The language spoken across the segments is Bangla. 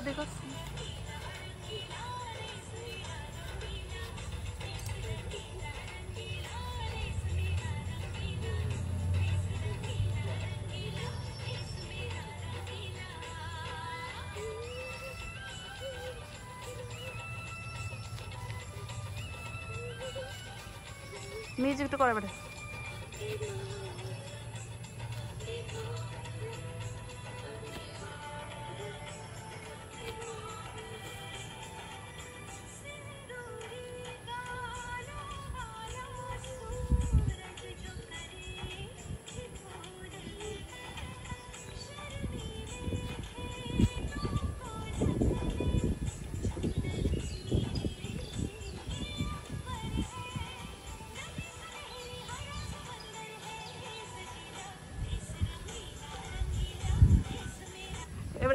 দেখো মিউজিকটা করে বেটা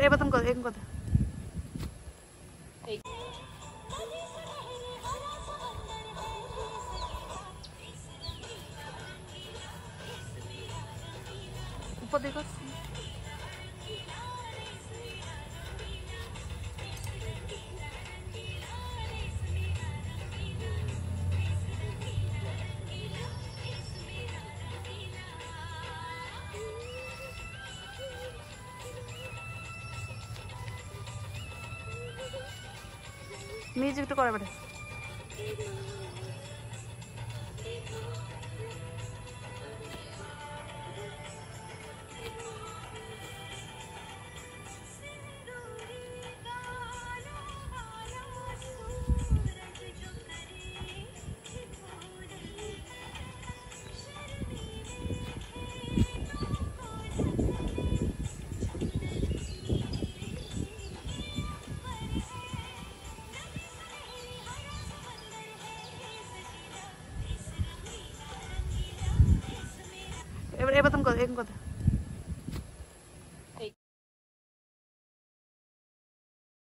এবার তুমি কথা এখন কথা। উপর দেখো মিউজিকটা করে বেটা এবার তুমি কথা এখন কথা